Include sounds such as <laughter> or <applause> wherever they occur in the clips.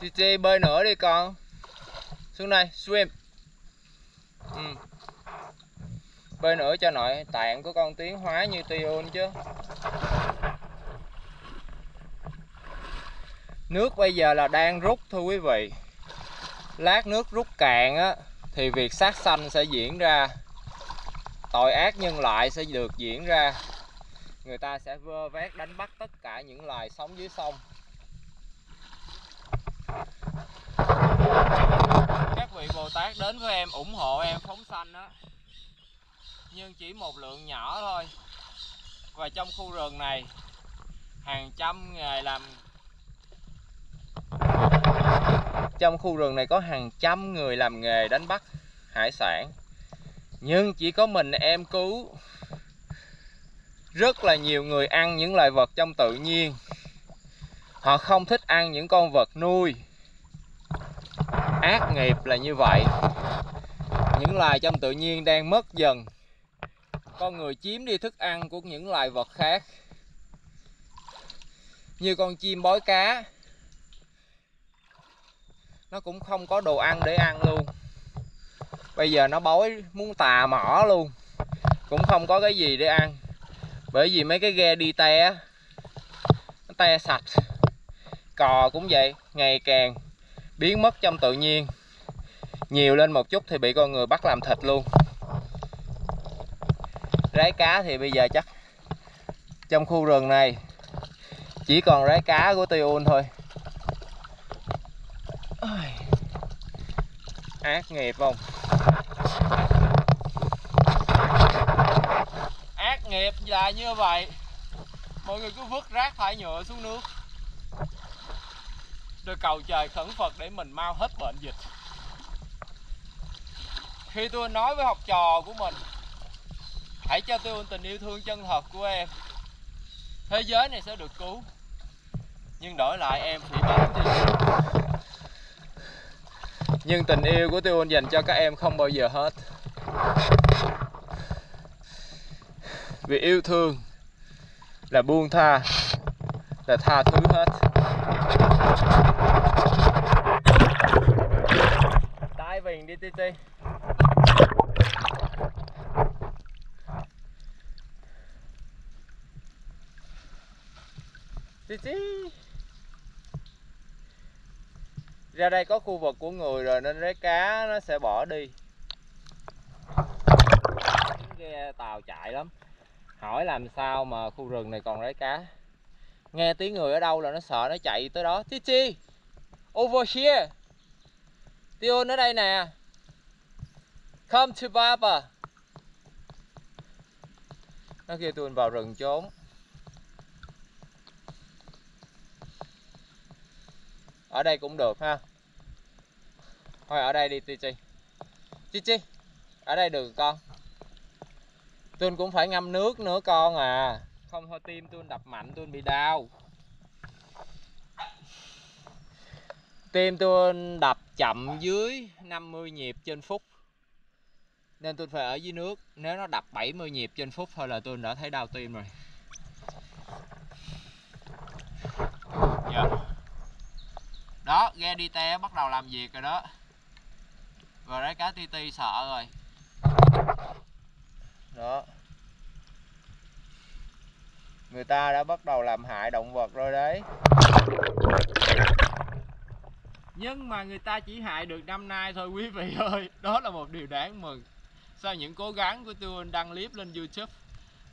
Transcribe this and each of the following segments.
Chi Chi bơi nữa đi con. Xuống đây, swim. Ừ. Bơi nữa cho nội tạng của con tiến hóa như Tion chứ. Nước bây giờ là đang rút thưa quý vị. Lát nước rút cạn á Thì việc sát sanh sẽ diễn ra. Tội ác nhân loại sẽ được diễn ra. Người ta sẽ vơ vét đánh bắt tất cả những loài sống dưới sông Các vị Bồ Tát đến với em, ủng hộ em, phóng xanh á. Nhưng chỉ một lượng nhỏ thôi. Và trong khu rừng này, Hàng trăm nghề làm. Trong khu rừng này có hàng trăm người làm nghề đánh bắt hải sản. Nhưng chỉ có mình em cứu rất là nhiều người ăn những loài vật trong tự nhiên. Họ không thích ăn những con vật nuôi. Ác nghiệp là như vậy những loài trong tự nhiên đang mất dần. Con người chiếm đi thức ăn của những loài vật khác. Như con chim bói cá. Nó cũng không có đồ ăn để ăn luôn. Bây giờ nó bói muốn tà mỏ luôn. Cũng không có cái gì để ăn. Bởi vì mấy cái ghe đi te nó te sạch. Cò cũng vậy, ngày càng biến mất trong tự nhiên nhiều lên một chút thì bị con người bắt làm thịt luôn. Rái cá thì bây giờ chắc trong khu rừng này chỉ còn rái cá của Tiun thôi. Ác nghiệp không? Ác nghiệp là như vậy. Mọi người cứ vứt rác thải nhựa xuống nước. Rồi cầu trời khẩn Phật để mình mau hết bệnh dịch khi tôi nói với học trò của mình, hãy cho tôi tình yêu thương chân thật của em. Thế giới này sẽ được cứu, nhưng đổi lại em chỉ bán chi nhưng tình yêu của Tiêu dành cho các em không bao giờ hết. Vì yêu thương là buông tha, là tha thứ hết. Diving đi ti ti tí tí. Ra đây có khu vực của người rồi nên rái cá nó sẽ bỏ đi. Ghe tàu chạy lắm. Hỏi làm sao mà khu rừng này còn rái cá. Nghe tiếng người ở đâu là nó sợ nó chạy tới đó. Titi over here. Tion ở đây nè. Come to Baba. Nó kêu tôi vào rừng trốn. Ở đây cũng được ha. Thôi ở đây đi, chi chi. Chi chi, ở đây được con. Tôi cũng phải ngâm nước nữa con à. Không thôi tim tôi đập mạnh tôi bị đau. Tim tôi đập chậm dưới 50 nhịp trên phút. Nên tôi phải ở dưới nước. Nếu nó đập 70 nhịp trên phút thôi là tôi đã thấy đau tim rồi. Yeah. Đó, ghe đi te bắt đầu làm việc rồi đó. Rồi đấy, cá ti ti sợ rồi. Đó. Người ta đã bắt đầu làm hại động vật rồi đấy. Nhưng mà người ta chỉ hại được năm nay thôi, quý vị <laughs> ơi. Đó là một điều đáng mừng. Sau những cố gắng của tôi đăng clip lên youtube,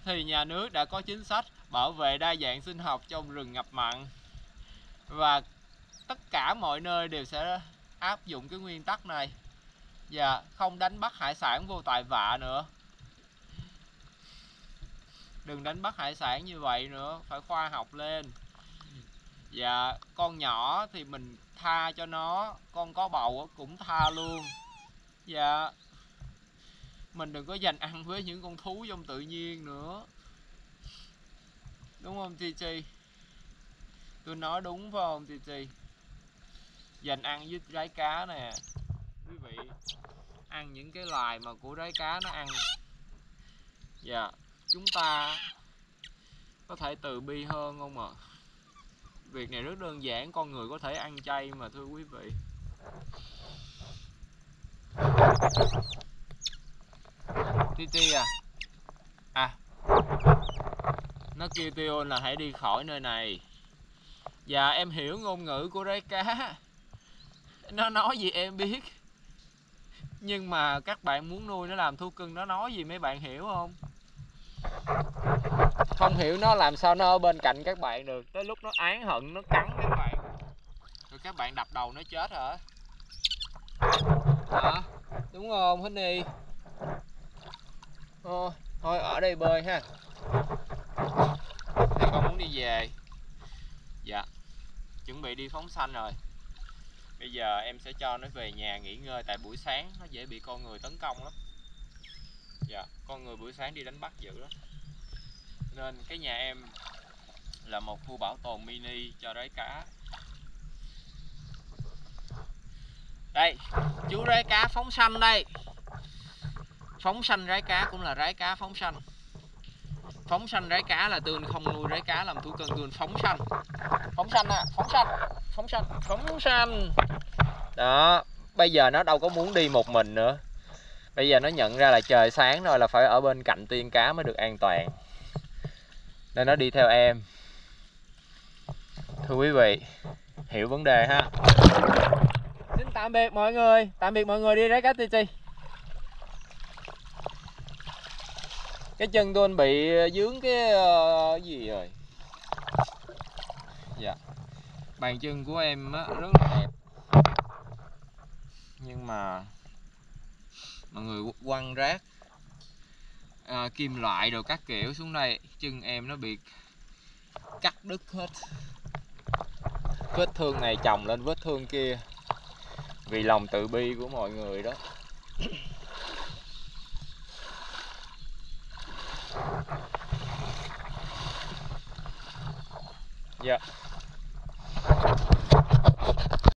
thì nhà nước đã có chính sách bảo vệ đa dạng sinh học trong rừng ngập mặn. Và tất cả mọi nơi đều sẽ áp dụng cái nguyên tắc này. Và không đánh bắt hải sản vô tài vạ nữa. Đừng đánh bắt hải sản như vậy nữa, phải khoa học lên. Và con nhỏ thì mình tha cho nó, con có bầu cũng tha luôn. Và mình đừng có dành ăn với những con thú trong tự nhiên nữa. Đúng không, chi chi? Tôi nói đúng phải không, chi chi? Dành ăn với rái cá nè. Quý vị, ăn những cái loài mà của rái cá nó ăn. Dạ yeah. chúng ta có thể từ bi hơn không ạ? Việc này rất đơn giản, con người có thể ăn chay mà, thưa quý vị. Ti Ti à. À. Nó kêu Tion là hãy đi khỏi nơi này. Dạ em hiểu ngôn ngữ của rái cá. Nó nói gì em biết. Nhưng mà các bạn muốn nuôi nó làm thú cưng Nó nói gì mấy bạn hiểu không? Không hiểu nó làm sao nó ở bên cạnh các bạn được. Tới lúc nó án hận nó cắn các bạn. Rồi các bạn đập đầu nó chết hả? Hả? Đúng không Honey Thôi, ờ, thôi ở đây bơi ha. Thì con muốn đi về. Dạ Chuẩn bị đi phóng sanh rồi. Bây giờ em sẽ cho nó về nhà nghỉ ngơi Tại buổi sáng, nó dễ bị con người tấn công lắm. Dạ Con người buổi sáng đi đánh bắt dữ lắm. Nên cái nhà em Là một khu bảo tồn mini cho rái cá. Đây, Chú rái cá phóng sanh đây. Phóng sanh rái cá cũng là rái cá phóng sanh. Phóng sanh rái cá là tương không nuôi rái cá làm thú cưng tương phóng sanh. Phóng sanh à phóng sanh phóng sanh phóng sanh đó bây giờ nó đâu có muốn đi một mình nữa. Bây giờ nó nhận ra là trời sáng rồi là phải ở bên cạnh tiên cá mới được an toàn. Nên nó đi theo em. Thưa quý vị hiểu vấn đề ha? Xin tạm biệt mọi người. Tạm biệt mọi người đi rái cá tê cái chân tôi anh bị dướng cái uh, gì rồi? Dạ bàn chân của em á, rất là đẹp. Nhưng mà mọi người quăng rác à, kim loại đồ các kiểu xuống đây chân em nó bị cắt đứt hết. Vết thương này chồng lên vết thương kia vì lòng tự bi của mọi người đó. Yeah.